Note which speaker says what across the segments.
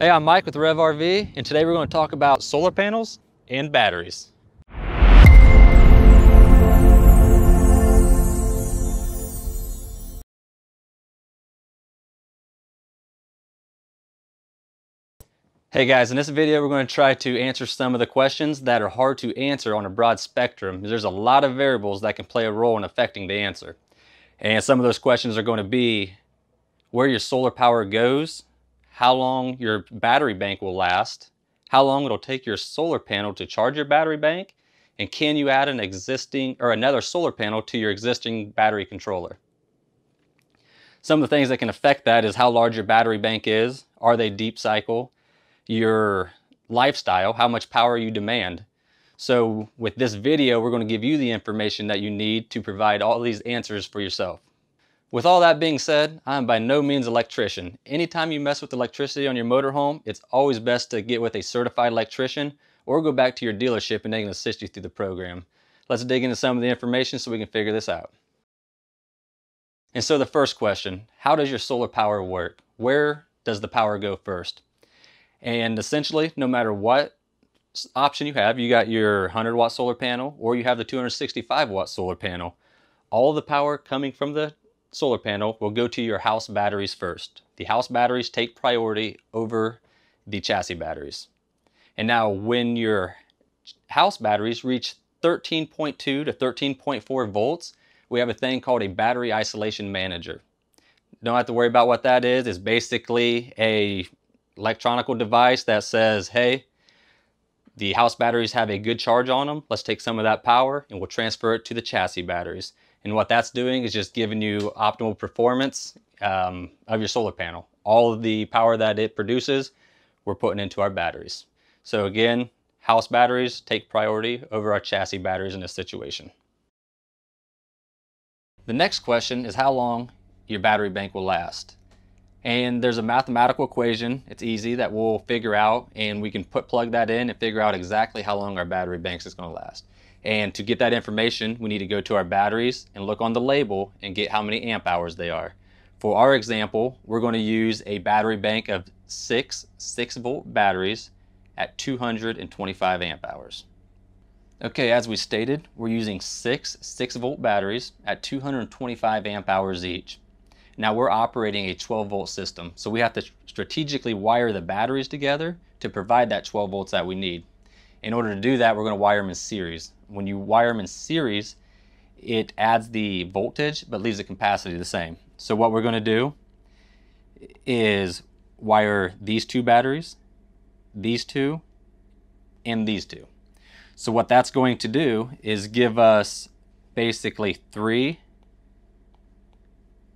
Speaker 1: Hey, I'm Mike with Rev RV, and today we're going to talk about solar panels and batteries. Hey guys, in this video we're going to try to answer some of the questions that are hard to answer on a broad spectrum. There's a lot of variables that can play a role in affecting the answer. And some of those questions are going to be where your solar power goes, how long your battery bank will last, how long it'll take your solar panel to charge your battery bank, and can you add an existing or another solar panel to your existing battery controller. Some of the things that can affect that is how large your battery bank is, are they deep cycle, your lifestyle, how much power you demand. So with this video, we're going to give you the information that you need to provide all these answers for yourself. With all that being said, I am by no means an electrician. Anytime you mess with electricity on your motorhome, it's always best to get with a certified electrician or go back to your dealership and they can assist you through the program. Let's dig into some of the information so we can figure this out. And so the first question, how does your solar power work? Where does the power go first? And essentially, no matter what option you have, you got your 100 watt solar panel or you have the 265 watt solar panel. All the power coming from the solar panel will go to your house batteries first. The house batteries take priority over the chassis batteries. And now when your house batteries reach 13.2 to 13.4 volts, we have a thing called a battery isolation manager. Don't have to worry about what that is. It's basically a electronical device that says, hey, the house batteries have a good charge on them. Let's take some of that power and we'll transfer it to the chassis batteries. And what that's doing is just giving you optimal performance um, of your solar panel. All of the power that it produces, we're putting into our batteries. So again, house batteries take priority over our chassis batteries in this situation. The next question is how long your battery bank will last. And there's a mathematical equation, it's easy, that we'll figure out and we can put plug that in and figure out exactly how long our battery banks is going to last. And to get that information, we need to go to our batteries and look on the label and get how many amp hours they are. For our example, we're going to use a battery bank of six 6 volt batteries at 225 amp hours. Okay, as we stated, we're using six 6 volt batteries at 225 amp hours each. Now we're operating a 12 volt system, so we have to strategically wire the batteries together to provide that 12 volts that we need. In order to do that, we're going to wire them in series. When you wire them in series, it adds the voltage but leaves the capacity the same. So what we're going to do is wire these two batteries, these two, and these two. So what that's going to do is give us basically three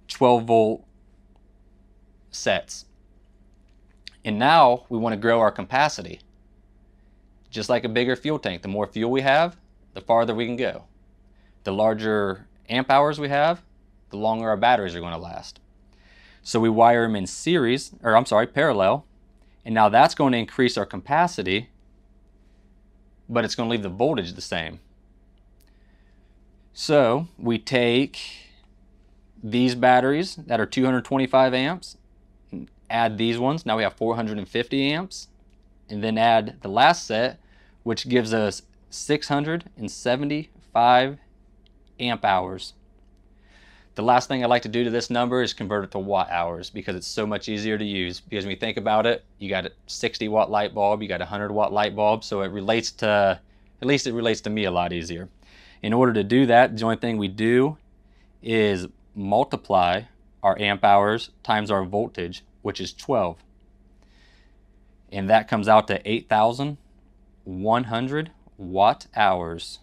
Speaker 1: 12 volt sets. And now we want to grow our capacity. Just like a bigger fuel tank, the more fuel we have, the farther we can go. The larger amp hours we have, the longer our batteries are going to last. So we wire them in series, or I'm sorry, parallel, and now that's going to increase our capacity, but it's going to leave the voltage the same. So we take these batteries that are 225 amps, add these ones, now we have 450 amps, and then add the last set, which gives us 675 amp hours. The last thing I like to do to this number is convert it to watt hours because it's so much easier to use. Because when you think about it, you got a 60 watt light bulb, you got a 100 watt light bulb, so it relates to, at least it relates to me a lot easier. In order to do that, the only thing we do is multiply our amp hours times our voltage, which is 12. And that comes out to 8,100 watt hours.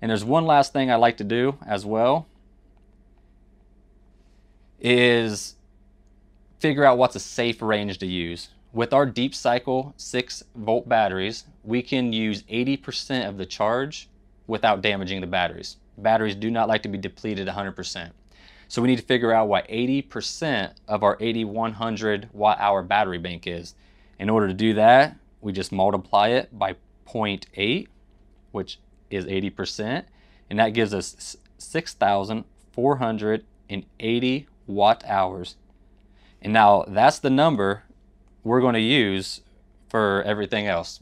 Speaker 1: And there's one last thing I like to do as well is figure out what's a safe range to use. With our deep cycle 6 volt batteries, we can use 80% of the charge without damaging the batteries. Batteries do not like to be depleted 100%. So we need to figure out what 80% of our 8100 watt hour battery bank is. In order to do that, we just multiply it by 0.8, which is 80%, and that gives us 6,480 watt hours. And now that's the number we're going to use for everything else.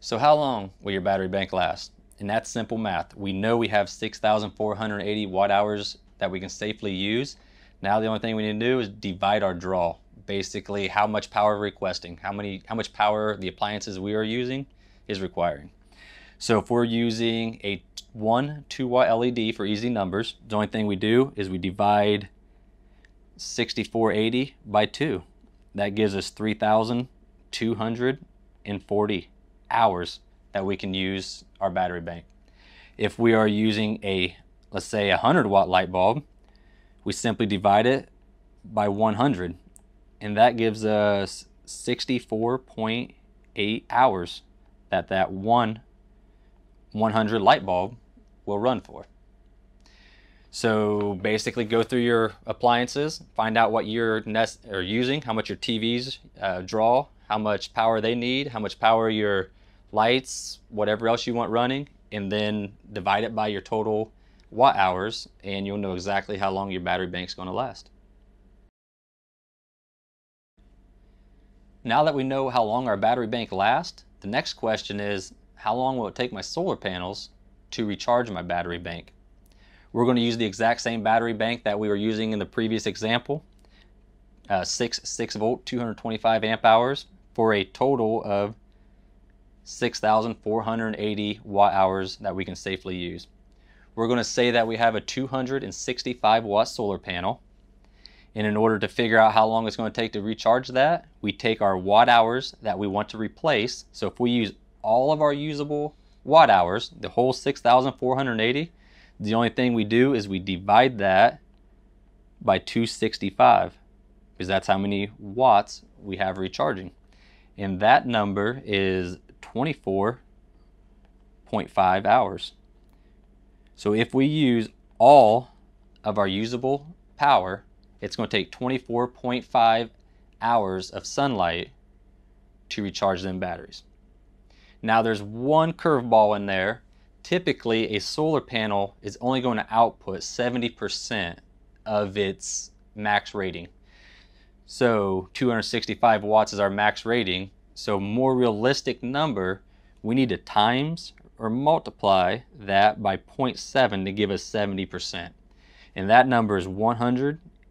Speaker 1: So how long will your battery bank last? And that's simple math. We know we have 6,480 watt hours that we can safely use. Now the only thing we need to do is divide our draw. Basically how much power we're requesting, how many, how much power the appliances we are using is requiring. So if we're using a one 2 watt LED for easy numbers, the only thing we do is we divide 6480 by 2. That gives us 3,240 hours that we can use our battery bank. If we are using a, let's say a 100 watt light bulb, we simply divide it by 100 and that gives us 64.8 hours that that one 100 light bulb will run for. So basically go through your appliances, find out what you're are using, how much your TVs uh, draw, how much power they need, how much power your lights, whatever else you want running, and then divide it by your total watt hours and you'll know exactly how long your battery bank's going to last. Now that we know how long our battery bank lasts, the next question is how long will it take my solar panels to recharge my battery bank? We're going to use the exact same battery bank that we were using in the previous example, uh, 6, 6 volt, 225 amp hours for a total of 6,480 watt hours that we can safely use. We're going to say that we have a 265 watt solar panel. And in order to figure out how long it's going to take to recharge that, we take our watt hours that we want to replace. So if we use all of our usable watt hours, the whole 6,480, the only thing we do is we divide that by 265 because that's how many watts we have recharging. And that number is 24.5 hours. So if we use all of our usable power, it's going to take 24.5 hours of sunlight to recharge them batteries. Now there's one curveball in there. Typically a solar panel is only going to output 70% of its max rating. So 265 watts is our max rating. So more realistic number, we need to times or multiply that by 0.7 to give us 70%. And that number is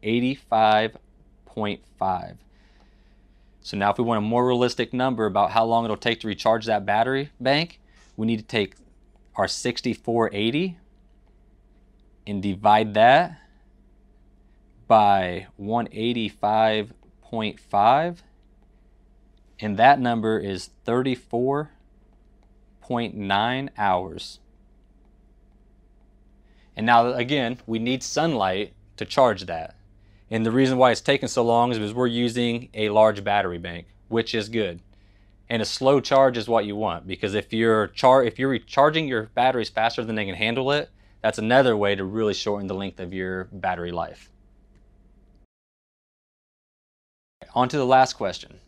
Speaker 1: 185.5. So now if we want a more realistic number about how long it'll take to recharge that battery bank, we need to take our 6480 and divide that by 185.5 and that number is 34.9 hours. And now again, we need sunlight to charge that. And the reason why it's taking so long is because we're using a large battery bank, which is good. And a slow charge is what you want because if you're char if you're recharging your batteries faster than they can handle it, that's another way to really shorten the length of your battery life. On to the last question.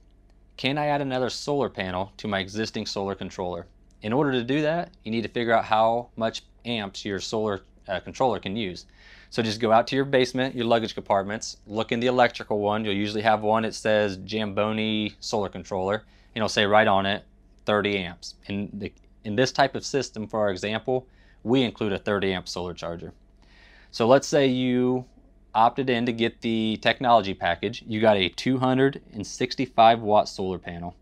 Speaker 1: Can I add another solar panel to my existing solar controller? In order to do that, you need to figure out how much amps your solar uh, controller can use. So just go out to your basement, your luggage compartments, look in the electrical one. You'll usually have one that says Jamboni solar controller. And it'll say right on it 30 amps. In, the, in this type of system, for our example, we include a 30 amp solar charger. So let's say you opted in to get the technology package. You got a 265 watt solar panel.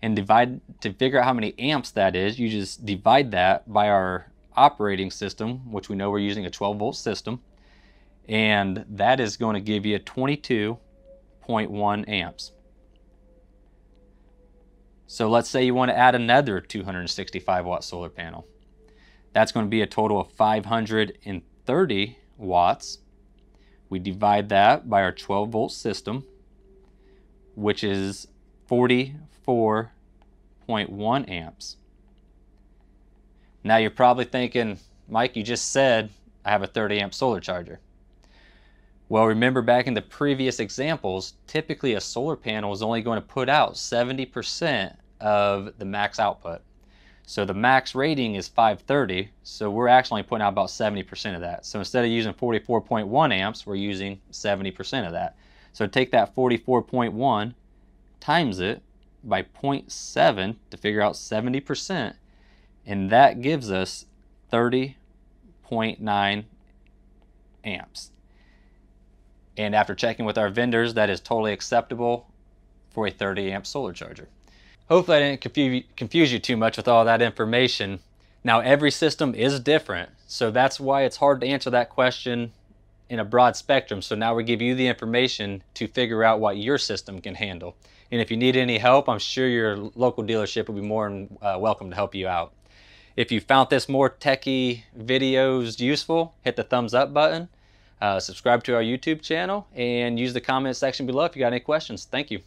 Speaker 1: And divide to figure out how many amps that is, you just divide that by our operating system, which we know we're using a 12 volt system, and that is going to give you 22.1 amps. So let's say you want to add another 265 watt solar panel. That's going to be a total of 530 watts. We divide that by our 12 volt system, which is 44.1 amps. Now you're probably thinking, Mike, you just said I have a 30 amp solar charger. Well, remember back in the previous examples, typically a solar panel is only going to put out 70% of the max output. So the max rating is 530, so we're actually putting out about 70% of that. So instead of using 44.1 amps, we're using 70% of that. So take that 44.1 times it by 0.7 to figure out 70%, and that gives us 30.9 amps. And after checking with our vendors, that is totally acceptable for a 30 amp solar charger. Hopefully I didn't confuse, you too much with all that information. Now every system is different, so that's why it's hard to answer that question in a broad spectrum. So now we give you the information to figure out what your system can handle. And if you need any help, I'm sure your local dealership will be more than uh, welcome to help you out. If you found this more techie videos useful, hit the thumbs up button, uh, subscribe to our YouTube channel, and use the comment section below if you got any questions. Thank you.